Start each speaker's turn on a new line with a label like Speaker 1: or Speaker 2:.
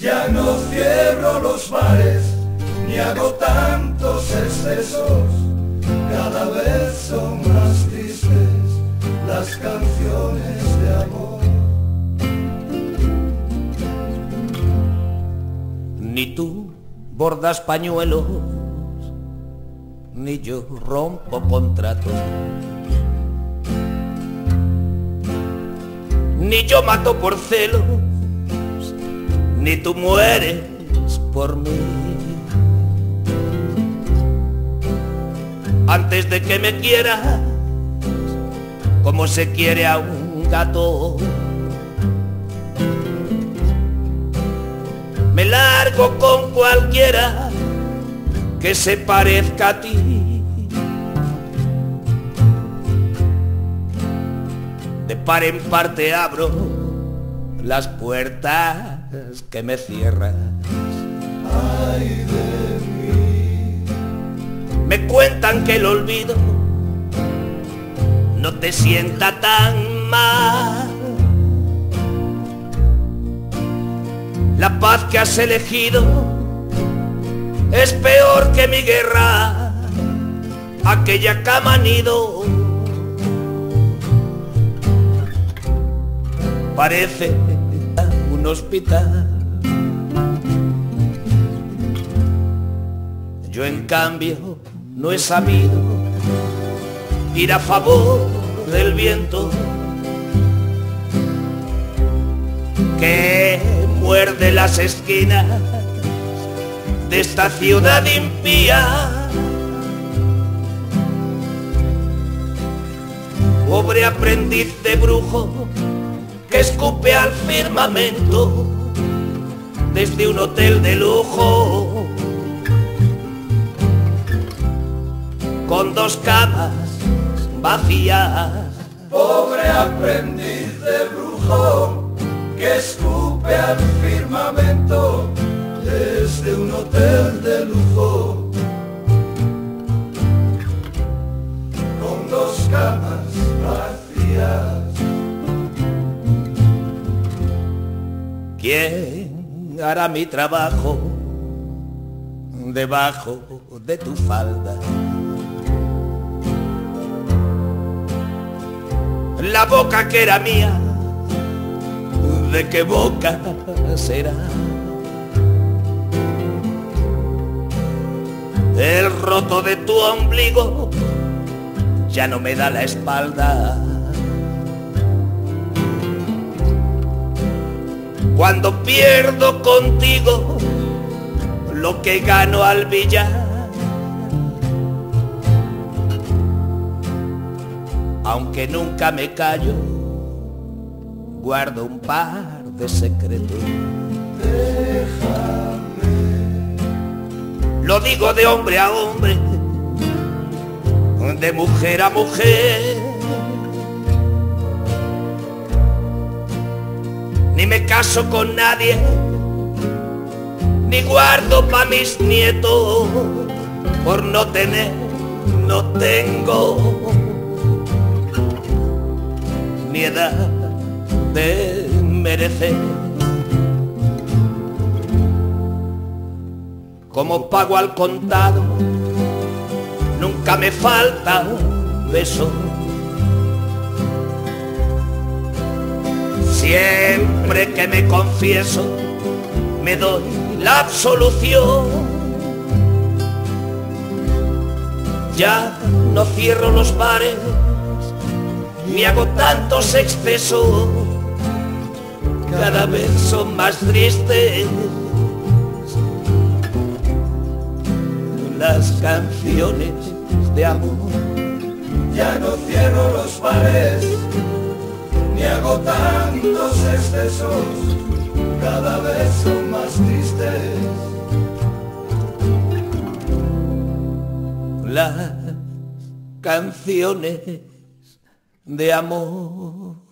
Speaker 1: Ya no cierro los bares, ni hago tantos excesos, cada vez son más tristes las canciones de amor.
Speaker 2: Ni tú bordas pañuelos, ni yo rompo contratos. Ni yo mato por celos, ni tú mueres por mí. Antes de que me quieras, como se quiere a un gato. Me largo con cualquiera que se parezca a ti. De par en parte abro las puertas que me cierras.
Speaker 1: Ay de mí,
Speaker 2: Me cuentan que el olvido no te sienta tan mal. La paz que has elegido es peor que mi guerra, aquella que ha manido. Parece hospital. Yo en cambio no he sabido ir a favor del viento que muerde las esquinas de esta ciudad impía. Pobre aprendiz de brujo que escupe al firmamento desde un hotel de lujo con dos camas vacías.
Speaker 1: pobre aprendiz de brujo que escupe al firmamento desde un hotel de lujo
Speaker 2: ¿Quién hará mi trabajo debajo de tu falda? La boca que era mía, ¿de qué boca será? El roto de tu ombligo ya no me da la espalda. Cuando pierdo contigo lo que gano al billar. Aunque nunca me callo, guardo un par de secretos. Lo digo de hombre a hombre, de mujer a mujer. Ni me caso con nadie, ni guardo pa' mis nietos, por no tener, no tengo ni edad de merecer. Como pago al contado, nunca me falta un beso. Siempre que me confieso, me doy la absolución. Ya no cierro los bares, ni hago tantos excesos. Cada vez son más tristes las canciones de amor.
Speaker 1: Ya no cierro los bares, cada vez son más tristes.
Speaker 2: las canciones de amor.